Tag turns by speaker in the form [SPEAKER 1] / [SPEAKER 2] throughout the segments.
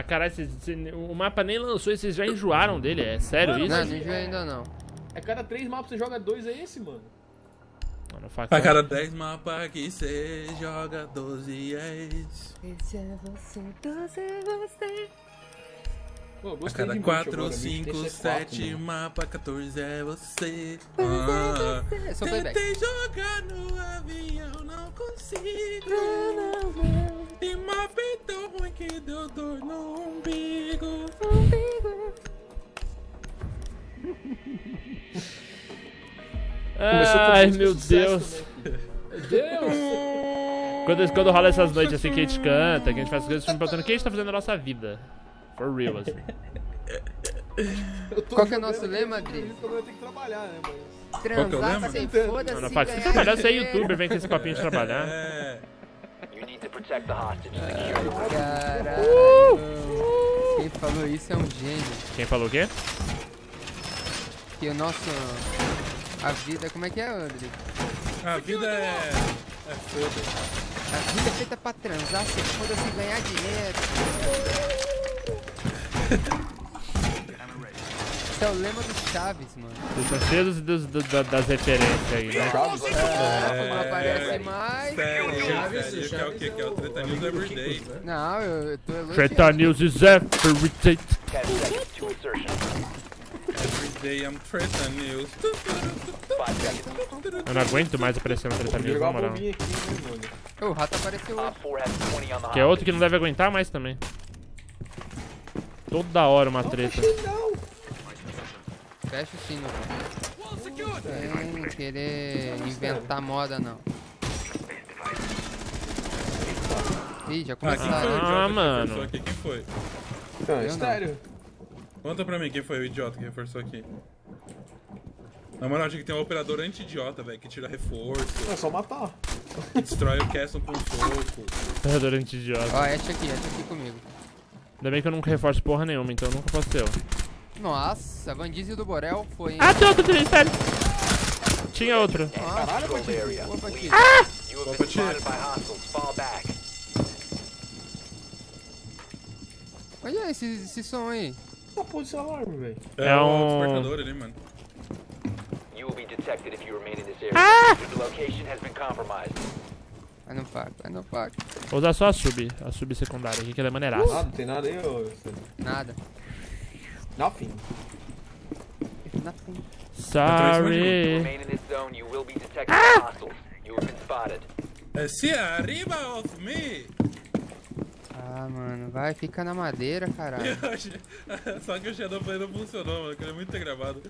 [SPEAKER 1] Mas caralho, vocês- cê- o mapa nem lançou e vocês já enjoaram dele, é sério
[SPEAKER 2] Mano,
[SPEAKER 1] isso?
[SPEAKER 2] Não, não enjoei ainda não.
[SPEAKER 3] É cada três mapas você joga dois, é esse, mano.
[SPEAKER 1] Mano, facão.
[SPEAKER 4] A cada 10 mapas que cê joga 12 és.
[SPEAKER 2] Esse é você, doce é você.
[SPEAKER 3] Pô,
[SPEAKER 4] A cada
[SPEAKER 3] de Multi
[SPEAKER 4] 4,
[SPEAKER 3] agora,
[SPEAKER 4] 5,
[SPEAKER 3] Multi é
[SPEAKER 4] 7
[SPEAKER 3] quatro, mano.
[SPEAKER 4] mapa, 14 é você.
[SPEAKER 2] é
[SPEAKER 4] Ah,
[SPEAKER 2] você. Sou playback.
[SPEAKER 4] Tentei jogar no avião, não consigo. E mapa é tão ruim que deu dor no
[SPEAKER 3] Começou
[SPEAKER 1] Ai, meu Deus.
[SPEAKER 3] Meu Deus!
[SPEAKER 1] Quando, quando rola essas noites assim que a gente canta, que a gente faz as coisas, eu me perguntando o que a gente tá fazendo na nossa vida. For real, assim.
[SPEAKER 2] Qual que é o nosso lema,
[SPEAKER 3] jogando, Eu tenho que trabalhar, né, mas...
[SPEAKER 4] é
[SPEAKER 2] Transar
[SPEAKER 4] lema?
[SPEAKER 2] sem foda-se.
[SPEAKER 1] Não, não faz. Se
[SPEAKER 2] ganhar
[SPEAKER 1] trabalhar, você é youtuber, vem com esse papinho de trabalhar.
[SPEAKER 4] É.
[SPEAKER 5] You need to protect the hostage.
[SPEAKER 2] Caralho. Quem falou isso é um gênio.
[SPEAKER 1] Quem falou o quê?
[SPEAKER 2] Que o nosso. A vida. Como é que é, André?
[SPEAKER 4] A vida é. É foda.
[SPEAKER 2] A vida é feita pra transar, sem foda-se ganhar dinheiro. Esse é o lema do Chaves, mano.
[SPEAKER 1] Vocês são cheios dos, dos- da- das referências aí, né?
[SPEAKER 2] É, como não aparece mais.
[SPEAKER 4] Sério,
[SPEAKER 3] Chaves,
[SPEAKER 4] sério, que é o que? Que é o Treta News Everyday.
[SPEAKER 2] Não, eu, eu tô elogiando.
[SPEAKER 1] Treta News is everything.
[SPEAKER 5] 10 seconds to insertion.
[SPEAKER 4] Everyday I'm Treta News.
[SPEAKER 5] 5 seconds.
[SPEAKER 1] Eu não aguento mais aparecer no Treta
[SPEAKER 3] jogar
[SPEAKER 1] na
[SPEAKER 3] uma
[SPEAKER 1] moral.
[SPEAKER 3] né,
[SPEAKER 2] o rato apareceu hoje.
[SPEAKER 5] Op 4 has 20 on the
[SPEAKER 1] Que é outro que não deve aguentar mais também. Toda hora uma treta.
[SPEAKER 3] Não!
[SPEAKER 2] Fecha o sino. Sem querer inventar moda, não. Ih, já
[SPEAKER 4] Ah,
[SPEAKER 2] começaram.
[SPEAKER 1] Ah, mano.
[SPEAKER 4] Quem foi?
[SPEAKER 3] Não, é sério.
[SPEAKER 4] Conta pra mim quem foi o idiota que reforçou aqui. Na moral, tinha que ter um operador anti-idiota, velho, que tira reforço,
[SPEAKER 3] É só matar.
[SPEAKER 4] destrói o Castle com soco.
[SPEAKER 1] Durante idiota.
[SPEAKER 2] Ó, este aqui, este aqui comigo.
[SPEAKER 1] Ainda bem que eu nunca reforço porra nenhuma, então nunca posso ser eu.
[SPEAKER 2] Nossa, Van Diesel do Borel foi.
[SPEAKER 1] Ah, tem outro sério. Tinha outro.
[SPEAKER 3] Caralho,
[SPEAKER 5] area.
[SPEAKER 2] Opa, aqui.
[SPEAKER 4] Opa,
[SPEAKER 5] back.
[SPEAKER 2] Olha esse, esse som aí.
[SPEAKER 3] Tá esse alarme, velho.
[SPEAKER 4] É,
[SPEAKER 1] É
[SPEAKER 4] o
[SPEAKER 1] um-
[SPEAKER 4] despertador ali, mano.
[SPEAKER 5] You will be detected if you remain in this area.
[SPEAKER 1] Ah!
[SPEAKER 5] The location has been compromised.
[SPEAKER 2] Vai no pack, vai no pack.
[SPEAKER 1] Vou usar só a sub, a sub secundária aqui, que ela é maneiraça.
[SPEAKER 3] Ah, não tem nada aí, ô.
[SPEAKER 2] Nada.
[SPEAKER 3] Nothing.
[SPEAKER 2] Nothing.
[SPEAKER 1] Sorry.
[SPEAKER 5] spotted.
[SPEAKER 4] É se arriba of me!
[SPEAKER 2] Ah, mano, vai, fica na madeira, caralho.
[SPEAKER 4] Só que o Shadowplay não funcionou, mano, que ele é muito ter gravado.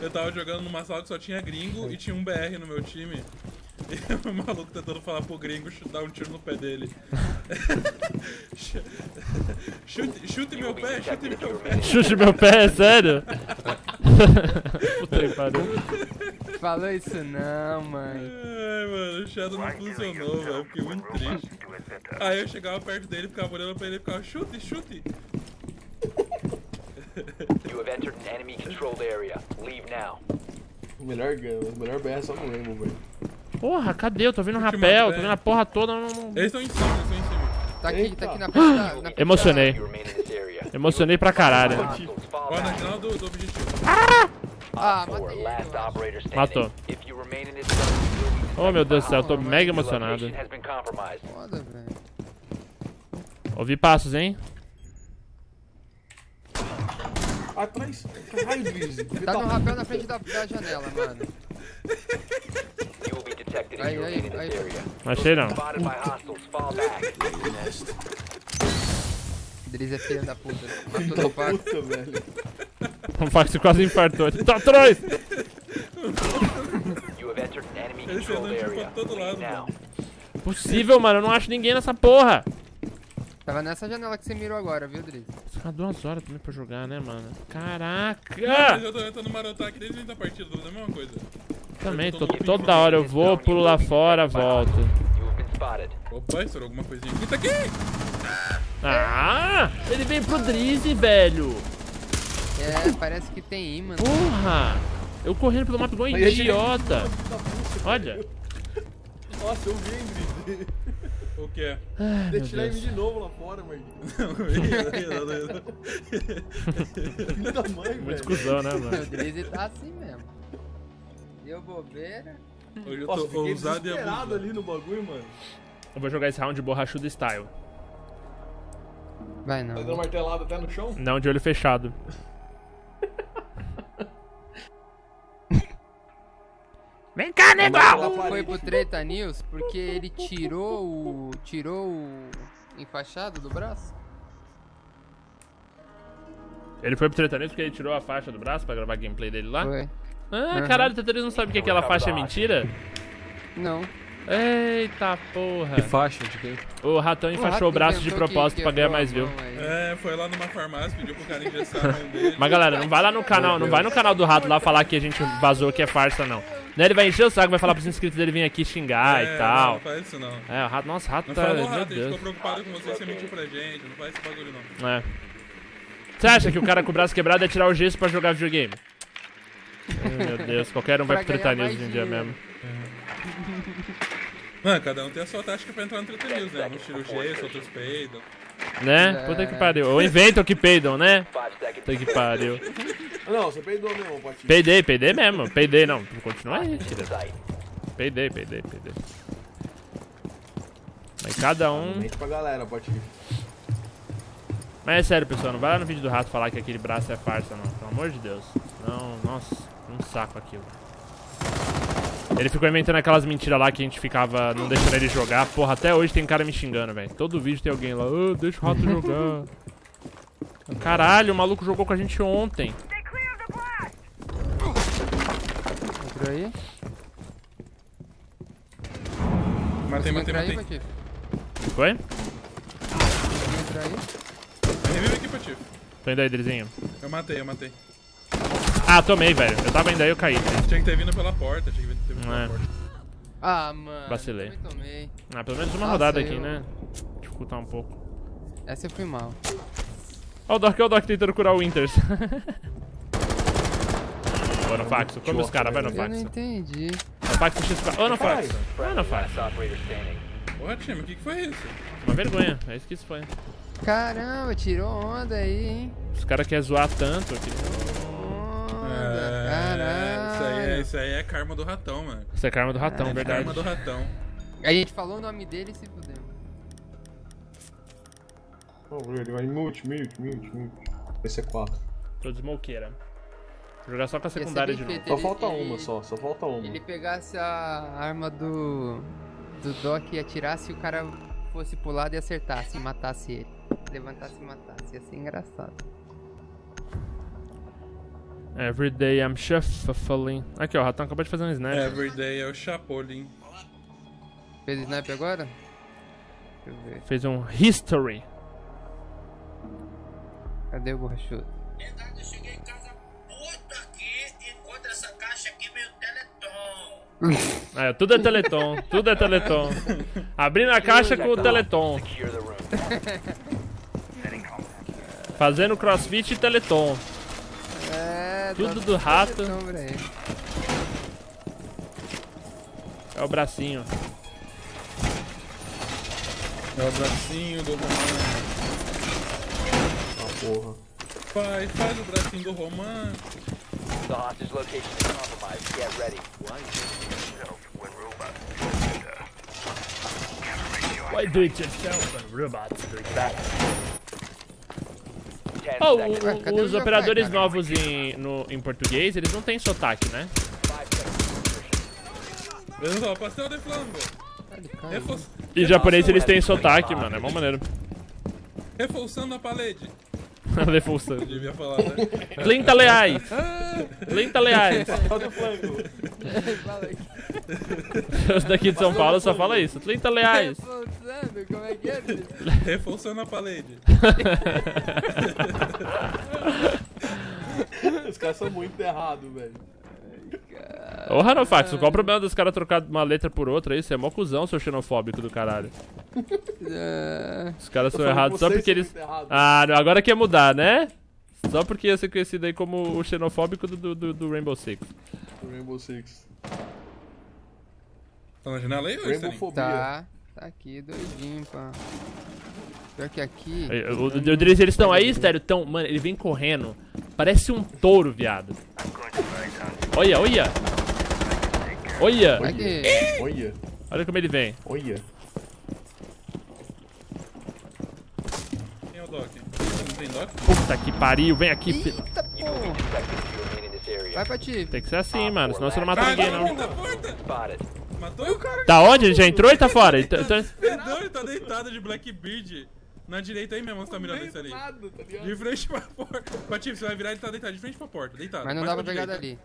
[SPEAKER 4] Eu tava jogando numa sala que só tinha gringo e tinha um BR no meu time. E o maluco tentando falar pro gringo dar um tiro no pé dele. chute, chute meu pé, chute meu pé.
[SPEAKER 5] in
[SPEAKER 1] Xuxa meu pé, é sério? Puta que pariu.
[SPEAKER 2] Falou isso não, mãe.
[SPEAKER 4] Ai, mano, o Shadow não funcionou, velho. Fiquei muito triste. Aí eu chegava perto dele, ficava olhando pra ele e ficava chute, chute.
[SPEAKER 5] You have entered an enemy controlled area. Leave now.
[SPEAKER 3] O melhor, o melhor BR é só no Rainbow, velho.
[SPEAKER 1] Porra, cadê? Eu tô vendo um
[SPEAKER 4] Última
[SPEAKER 1] rapel, tô vendo a porra toda. não-
[SPEAKER 4] Eles estão em cima, eles estão em cima.
[SPEAKER 2] Tá aqui,
[SPEAKER 3] Eita.
[SPEAKER 2] tá aqui na frente da. Na
[SPEAKER 1] Emocionei. Emocionei pra caralho.
[SPEAKER 4] Ó, na final do, do objetivo.
[SPEAKER 2] Ah,
[SPEAKER 5] standing.
[SPEAKER 1] Matou. Oh meu Deus do céu, eu tô mega emocionado.
[SPEAKER 2] Foda, velho.
[SPEAKER 1] Ouvi passos, hein?
[SPEAKER 3] Atrás. Caralho, Drizzy.
[SPEAKER 2] Tá no rapel na frente da, da janela, mano. Aí, aí, aí.
[SPEAKER 1] achei não.
[SPEAKER 2] Driz é filho da puta. Matou no pack.
[SPEAKER 3] Puta, velho.
[SPEAKER 1] Um fax quase infartou. Tá atrás!
[SPEAKER 5] You have entered an enemy
[SPEAKER 4] Eles andam
[SPEAKER 5] controlled
[SPEAKER 4] tipo
[SPEAKER 5] area.
[SPEAKER 4] pra todo lado, mano.
[SPEAKER 1] Possível, mano. Eu não acho ninguém nessa porra.
[SPEAKER 2] Tava nessa janela que você mirou agora, viu, Driz?
[SPEAKER 1] Ficar duas horas também pra jogar, né, mano? Caraca!
[SPEAKER 4] Mas eu tô tentando marotar aqui desde o início da partida, tô fazendo a mesma coisa.
[SPEAKER 1] Também, tô, toda hora eu vou, pulo lá fora, volto.
[SPEAKER 4] Opa, estourou alguma coisinha aqui. Tá aqui!
[SPEAKER 1] Ah! Ele veio pro Drizzy, velho!
[SPEAKER 2] É, parece que tem imã.
[SPEAKER 1] Porra! Eu correndo pelo mapa igual um idiota! Olha!
[SPEAKER 3] Nossa, eu vi, Drizzy.
[SPEAKER 4] O que é?
[SPEAKER 3] Tem que tirar ele de novo lá fora, Marquinhos. Filho da mãe,
[SPEAKER 1] Muito
[SPEAKER 3] velho.
[SPEAKER 1] cuzão, né,
[SPEAKER 2] O
[SPEAKER 1] mano?
[SPEAKER 2] Drizzy tá assim mesmo. Deu bobeira.
[SPEAKER 4] Hoje eu
[SPEAKER 3] Nossa,
[SPEAKER 4] tô ousado e abusado.
[SPEAKER 3] ali no bagulho, mano.
[SPEAKER 1] Eu vou jogar esse round borrachudo style.
[SPEAKER 2] Vai
[SPEAKER 3] Tá dando
[SPEAKER 2] não.
[SPEAKER 3] martelado até no chão?
[SPEAKER 1] Não de olho fechado. Vem cá, negão!
[SPEAKER 2] Foi pro Treta News porque ele tirou o. tirou o enfaixado do braço?
[SPEAKER 1] Ele foi pro tretanismo porque ele tirou a faixa do braço pra gravar gameplay dele lá?
[SPEAKER 2] Foi.
[SPEAKER 1] Ah,
[SPEAKER 2] Uhum.
[SPEAKER 1] caralho, o tretanismo não sabe que aquela faixa é mentira?
[SPEAKER 2] Não.
[SPEAKER 1] Eita porra.
[SPEAKER 6] Que faixa de quem?
[SPEAKER 1] O ratão enfaixou
[SPEAKER 2] rato
[SPEAKER 1] o braço de
[SPEAKER 2] inventou que
[SPEAKER 1] propósito pra ganhar
[SPEAKER 2] quebrou a
[SPEAKER 1] mais view.
[SPEAKER 2] aí.
[SPEAKER 4] É, foi lá numa farmácia, pediu pro cara engessar a mão dele.
[SPEAKER 1] Mas galera, não vai lá no canal, não vai no canal do rato lá falar que a gente vazou que é farsa, não. Né, ele vai encher o saco, vai falar pros inscritos dele vir aqui xingar
[SPEAKER 4] É,
[SPEAKER 1] e tal.
[SPEAKER 4] Não, não faz isso não.
[SPEAKER 1] É, o rato, nossa, o rato
[SPEAKER 4] Não
[SPEAKER 1] tá.
[SPEAKER 4] fala
[SPEAKER 1] Meu
[SPEAKER 4] rato, a gente ficou
[SPEAKER 1] Deus.
[SPEAKER 4] preocupado com você, você mentiu pra gente. Não faz esse bagulho não.
[SPEAKER 1] É. Você acha que o cara com o braço quebrado é tirar o gesso pra jogar videogame? Ai, meu Deus, qualquer um vai pro Treta News hoje em dia mesmo.
[SPEAKER 4] Mano, cada um tem a sua tática pra entrar no Treta News, né? Uns tiram o gesso, outros peidam.
[SPEAKER 1] Né? Puta que pariu. Ou inventam que peidam, né? Puta que pariu.
[SPEAKER 3] Não, você peidou mesmo, Patinho.
[SPEAKER 1] Peidei, peidei mesmo. Peidei, não. Continua aí, tira.
[SPEAKER 5] Site.
[SPEAKER 1] Peidei, peidei, peidei. Mas cada um.
[SPEAKER 3] Mente pra galera, Patinho.
[SPEAKER 1] Mas é sério, pessoal, não vai lá no vídeo do rato falar que aquele braço é farsa, não. Pelo amor de Deus. Não, nossa, um saco aquilo. Ele ficou inventando aquelas mentiras lá que a gente ficava não deixando ele jogar. Porra, até hoje tem cara me xingando, velho. Todo vídeo tem alguém lá, "Ah, deixa o rato jogar. Caralho, o maluco jogou com a gente ontem.
[SPEAKER 2] Entrou aí?
[SPEAKER 4] Matei, matei,
[SPEAKER 2] aí,
[SPEAKER 4] matei.
[SPEAKER 2] Patife.
[SPEAKER 1] Foi?
[SPEAKER 2] Aí.
[SPEAKER 4] Revive aqui, Patife.
[SPEAKER 1] Tô indo aí, Drizinho.
[SPEAKER 4] Eu matei, eu matei.
[SPEAKER 1] Ah, tomei, velho. Eu tava indo aí, eu caí.
[SPEAKER 4] Tinha que ter vindo pela porta, tinha que ter vindo pela
[SPEAKER 1] É.
[SPEAKER 4] porta.
[SPEAKER 2] Ah, mano.
[SPEAKER 1] Vacilei.
[SPEAKER 2] Tomei.
[SPEAKER 1] Ah, pelo menos uma
[SPEAKER 2] Nossa,
[SPEAKER 1] rodada aqui,
[SPEAKER 2] eu-
[SPEAKER 1] né? Dificultar um pouco.
[SPEAKER 2] Essa eu fui mal.
[SPEAKER 1] Ó o Doc, ó o Doc tentando curar o Winters. Vai no Faxo, come os caras, vai no
[SPEAKER 2] Eu não entendi.
[SPEAKER 1] No Faxo X4. Ô, no Faxo. Vai no
[SPEAKER 5] Last
[SPEAKER 1] Faxo.
[SPEAKER 5] operator standing.
[SPEAKER 4] Porra, time, o que, que foi isso?
[SPEAKER 1] Uma vergonha, é isso que isso foi.
[SPEAKER 2] Caramba, tirou onda aí, hein?
[SPEAKER 1] Os caras querem zoar tanto aqui.
[SPEAKER 2] Onda, caralho.
[SPEAKER 4] isso aí, é, isso aí é karma do ratão, mano.
[SPEAKER 1] Isso é karma do ratão, verdade.
[SPEAKER 4] Karma do ratão.
[SPEAKER 2] A gente falou o nome dele e se fudeu.
[SPEAKER 3] Oh, ele vai mute, mute, mute, mute. PC4.
[SPEAKER 1] Tô de smokeira. Jogar só com a secundária de novo.
[SPEAKER 3] Só
[SPEAKER 2] Ele-
[SPEAKER 3] falta
[SPEAKER 2] ele-
[SPEAKER 3] uma só, só falta uma.
[SPEAKER 2] Ele pegasse a arma do. do Doc e atirasse e o cara fosse pro lado e acertasse e matasse ele. Levantasse e matasse. Ia ser engraçado.
[SPEAKER 1] Every day I'm shuffling. Aqui, ó, o ratão acabou de fazer um snap.
[SPEAKER 4] Everyday é o Chapolin.
[SPEAKER 2] Fez snipe agora? Deixa eu ver.
[SPEAKER 1] Fez um history.
[SPEAKER 2] Cadê o borrachudo?
[SPEAKER 7] Verdade, eu cheguei em casa
[SPEAKER 1] É, tudo é Teleton, tudo é Teleton. Abrindo a caixa com o Teleton. Fazendo crossfit e Teleton.
[SPEAKER 2] É,
[SPEAKER 1] Tudo
[SPEAKER 2] tá
[SPEAKER 1] do rato. É o bracinho.
[SPEAKER 4] É o bracinho do romance.
[SPEAKER 3] Ah, porra.
[SPEAKER 4] Faz, faz o bracinho do romance.
[SPEAKER 5] Compromised. Get ready.
[SPEAKER 1] Why do it yourself when robots do it back?
[SPEAKER 5] Ten
[SPEAKER 1] Oh, o- os operadores novos em, no, em português, eles não têm sotaque, né? E em japonês eles têm sotaque, mano. É mó maneiro.
[SPEAKER 4] reforçando a parede. Eu devia falar, né?
[SPEAKER 1] 30 reais. 30 reais.
[SPEAKER 3] Olha o flango.
[SPEAKER 2] Fala aqui.
[SPEAKER 1] Os daqui de São Paulo só fala isso. 30 reais.
[SPEAKER 2] Reforçando, como é que é?
[SPEAKER 4] Reforçando a parede.
[SPEAKER 3] Os caras são muito errados, velho.
[SPEAKER 1] Ô, Hanofax, qual o problema dos caras trocar uma letra por outra aí? Você é mó cuzão, seu xenofóbico do caralho.
[SPEAKER 2] Ah,
[SPEAKER 1] Os caras são errados só porque eles.
[SPEAKER 3] errados.
[SPEAKER 1] Ah, não, agora quer mudar, né? Só porque ia ser conhecido aí como o xenofóbico do, do, do Rainbow Six.
[SPEAKER 3] Rainbow Six.
[SPEAKER 4] Tá na janela aí?
[SPEAKER 3] Rainbowfobia.
[SPEAKER 2] Tá, tá aqui, doidinho, pá. Pior que aqui.
[SPEAKER 1] O, o Driz, eles estão aí, sério? Tão, mano, ele vem correndo. Parece um touro, viado. Olha, olha. Olha.
[SPEAKER 3] Olha,
[SPEAKER 1] Olha como ele vem.
[SPEAKER 3] olha.
[SPEAKER 4] Quem é o Doc? Não tem Doc?
[SPEAKER 1] Puta que pariu. Vem aqui.
[SPEAKER 2] Eita. Vai pra ti.
[SPEAKER 1] Tem que ser assim, mano. Senão você não mata
[SPEAKER 4] Ah,
[SPEAKER 1] ninguém,
[SPEAKER 4] não, porta! Matou o cara.
[SPEAKER 1] Tá onde? Ele já entrou e tá fora? Ele tá- tá-
[SPEAKER 4] ele tá deitado de Blackbeard. Na direita aí mesmo, você tá mirando esse ali.
[SPEAKER 3] Nada, tá?
[SPEAKER 4] De frente pra porta. Patife, você vai virar ele tá deitado de frente pra porta. Deitado.
[SPEAKER 2] Mas não dá pra pegar
[SPEAKER 4] direita.
[SPEAKER 2] dali.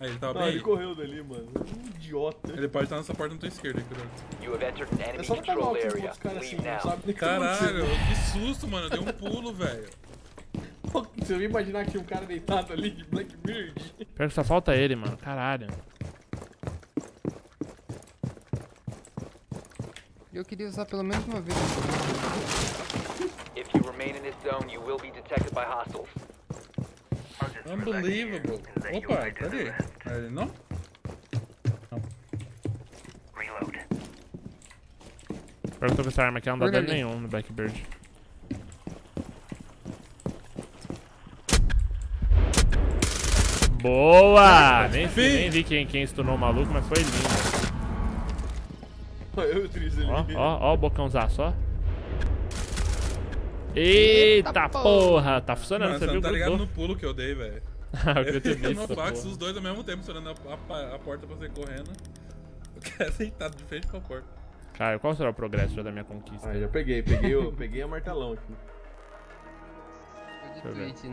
[SPEAKER 4] Aí, ele tava
[SPEAKER 3] Não,
[SPEAKER 4] bem
[SPEAKER 3] ele correu dali, mano. Um idiota.
[SPEAKER 4] Ele pode estar nessa porta na tua esquerda,
[SPEAKER 5] an
[SPEAKER 3] É só não pegar
[SPEAKER 5] control
[SPEAKER 3] o que
[SPEAKER 5] area.
[SPEAKER 3] os caras assim, não sabe nem o que
[SPEAKER 4] Caralho, que susto, mano. Deu um pulo, velho.
[SPEAKER 3] Você ia imaginar que tinha um cara deitado ali de Blackbeard?
[SPEAKER 1] Pior que só falta ele, mano. Caralho.
[SPEAKER 2] Eu queria usar pelo menos uma vez.
[SPEAKER 5] If you remain in this zone, you will be detected by hostiles.
[SPEAKER 4] Unbelievable. Opa, cadê? Ah, Ele não?
[SPEAKER 1] Que eu tô com essa arma aqui, não dá
[SPEAKER 2] Olha
[SPEAKER 1] dano nenhum no Blackbird. Boa! Nem, nem vi quem, quem stunou o maluco, mas foi lindo.
[SPEAKER 3] Eu e o Tris ali.
[SPEAKER 1] Ó, ó, ó o bocãozaço, ó. Eita
[SPEAKER 2] Eita
[SPEAKER 1] porra!
[SPEAKER 2] porra.
[SPEAKER 1] Tá funcionando,
[SPEAKER 4] Mano,
[SPEAKER 1] você
[SPEAKER 4] você
[SPEAKER 1] viu
[SPEAKER 4] não tá ligado no pulo que eu dei, velho.
[SPEAKER 1] Eu queria ter
[SPEAKER 4] Eu
[SPEAKER 1] visto,
[SPEAKER 4] no Pax,
[SPEAKER 1] porra.
[SPEAKER 4] os dois ao mesmo tempo, estourando a, a- a porta pra você correndo. O cara deitado de frente pra porta.
[SPEAKER 1] Cara, qual será o progresso já da minha conquista?
[SPEAKER 3] Ah, já peguei, peguei, o, peguei a martelão aqui.
[SPEAKER 2] Tô de
[SPEAKER 1] eu ver.
[SPEAKER 2] tweet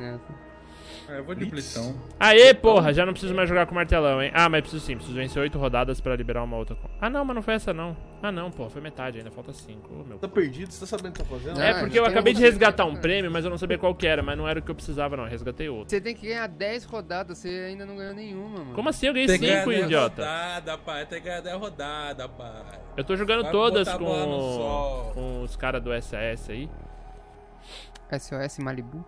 [SPEAKER 4] Ah, eu vou de plitão.
[SPEAKER 1] Aê, porra, já não preciso mais jogar com martelão, hein? Ah, mas preciso sim, preciso vencer oito rodadas pra liberar uma outra. Ah, não, mas não foi essa não. Ah, não, pô, foi metade ainda, falta cinco. Ô, meu
[SPEAKER 3] Tá perdido? Você tá sabendo o que tá fazendo?
[SPEAKER 1] É
[SPEAKER 2] Ah,
[SPEAKER 1] porque eu acabei de resgatar um prêmio, mas eu não sabia qual que era, mas não era o que eu precisava, não. Eu resgatei outro.
[SPEAKER 2] Você tem que ganhar 10 rodadas, você ainda não ganhou nenhuma, mano.
[SPEAKER 1] Como assim? Eu ganhei
[SPEAKER 4] Tem
[SPEAKER 1] cinco, idiota.
[SPEAKER 4] rodada, pai. Tem que ganhar a rodada, pai.
[SPEAKER 1] Eu tô jogando
[SPEAKER 4] Vai
[SPEAKER 1] todas com, com os caras do SAS aí.
[SPEAKER 2] SOS Malibu?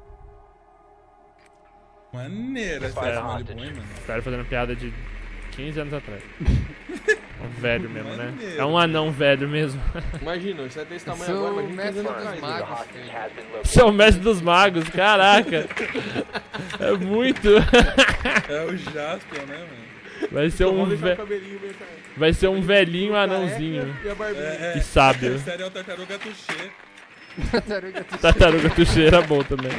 [SPEAKER 4] Maneira essa
[SPEAKER 5] Vai.
[SPEAKER 4] Malibu, mano.
[SPEAKER 1] Os caras fazendo piada de 15 anos atrás. um velho mesmo, né?
[SPEAKER 4] Maneiro.
[SPEAKER 1] É um anão velho mesmo.
[SPEAKER 3] Imagina, isso é desse tamanho
[SPEAKER 2] Sou
[SPEAKER 3] agora,
[SPEAKER 2] o
[SPEAKER 3] imagina
[SPEAKER 2] mestre
[SPEAKER 3] 15 anos
[SPEAKER 2] dos
[SPEAKER 3] atrás.
[SPEAKER 5] The
[SPEAKER 3] né?
[SPEAKER 2] magos.
[SPEAKER 1] Você é o mestre dos magos, caraca. É muito.
[SPEAKER 4] É o Jaspion, né, mano?
[SPEAKER 1] Vai ser um, ve... Vai ser um velhinho anãozinho.
[SPEAKER 3] E.
[SPEAKER 4] É, é.
[SPEAKER 1] sábio.
[SPEAKER 4] Esse é o Tartaruga Tuxê.
[SPEAKER 2] Tartaruga Tuxê.
[SPEAKER 1] Tartaruga tucheira é bom também.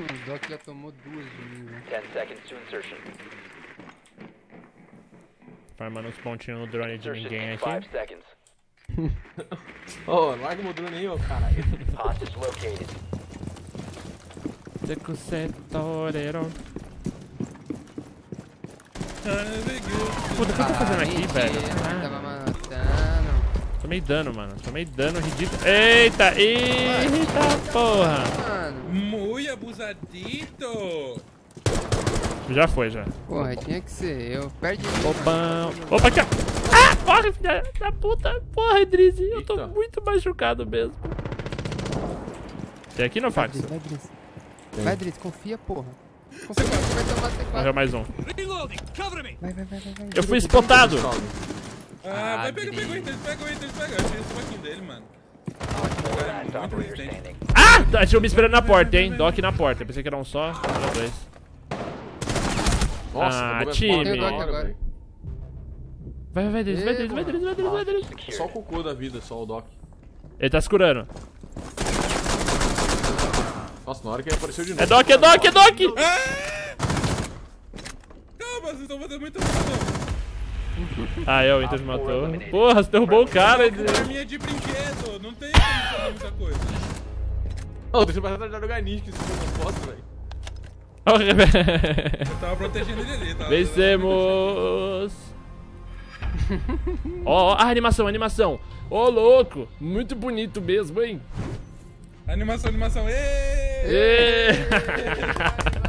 [SPEAKER 2] O Doc já tomou duas de mim, né?
[SPEAKER 5] 10 seconds to insertion.
[SPEAKER 1] Farmando uns pontinhos no drone de ninguém
[SPEAKER 5] in
[SPEAKER 1] aqui.
[SPEAKER 5] 5 seconds.
[SPEAKER 3] Ô, larga o meu drone aí, ô caralho.
[SPEAKER 5] Hostage located.
[SPEAKER 1] Seco torero. Puta, o que eu tô fazendo aqui, velho?
[SPEAKER 2] Ah,
[SPEAKER 1] Ah. Tomei dano, mano. Tomei dano ridículo. Eita, eita porra.
[SPEAKER 2] Mano,
[SPEAKER 4] Muito abusadito.
[SPEAKER 1] Já foi, já.
[SPEAKER 2] porra, tinha que ser eu. Perde
[SPEAKER 1] Bobão. Opa, aqui, ó. Ah, corre, filha da puta. Porra, Drizzy, eu tô muito machucado mesmo. Tem aqui no fax?
[SPEAKER 2] Vai, Driz. Vai, Driz, confia, porra. Confia, você vai tomar C4.
[SPEAKER 1] Morreu mais um.
[SPEAKER 2] Vai, vai, vai, vai, vai.
[SPEAKER 1] Eu fui spotado.
[SPEAKER 4] Ah, vai,
[SPEAKER 2] Ah,
[SPEAKER 4] pega, pega o. Inter, pega o Inter, pega. Eu tirei esse baquinho dele, mano. É, muito
[SPEAKER 5] operator
[SPEAKER 4] resistente.
[SPEAKER 5] standing.
[SPEAKER 1] Ah, tá, tinha me esperando na porta, hein. Doc na porta. Eu pensei que era um só, era dois.
[SPEAKER 3] Nossa,
[SPEAKER 1] Ah, time.
[SPEAKER 2] o agora.
[SPEAKER 3] velho.
[SPEAKER 1] Vai, vai, Drizzy, vai, Drizzy, vai, Drizzy, vai, Drizzy, vai, Drizzy.
[SPEAKER 3] Só o cocô da vida, só o Doc.
[SPEAKER 1] Ele tá se curando.
[SPEAKER 3] Nossa, na hora que ele apareceu de novo.
[SPEAKER 1] É Doc, é Doc, é Doc.
[SPEAKER 4] Calma, vocês estão fazendo muita confusão.
[SPEAKER 1] Ah, é, o Inter me matou. Porra, você derrubou o cara.
[SPEAKER 4] Arminha de brinquedo, não tem como fazer muita coisa.
[SPEAKER 3] Ô, deixa eu passar tartaruga ninja que isso não posso, velho.
[SPEAKER 4] Eu tava protegendo ele ali, tá?
[SPEAKER 1] Vencemos! Ó, ó, a animação, a animação. Ô, louco! Muito bonito mesmo, hein?
[SPEAKER 4] Animação, animação. Êêêê!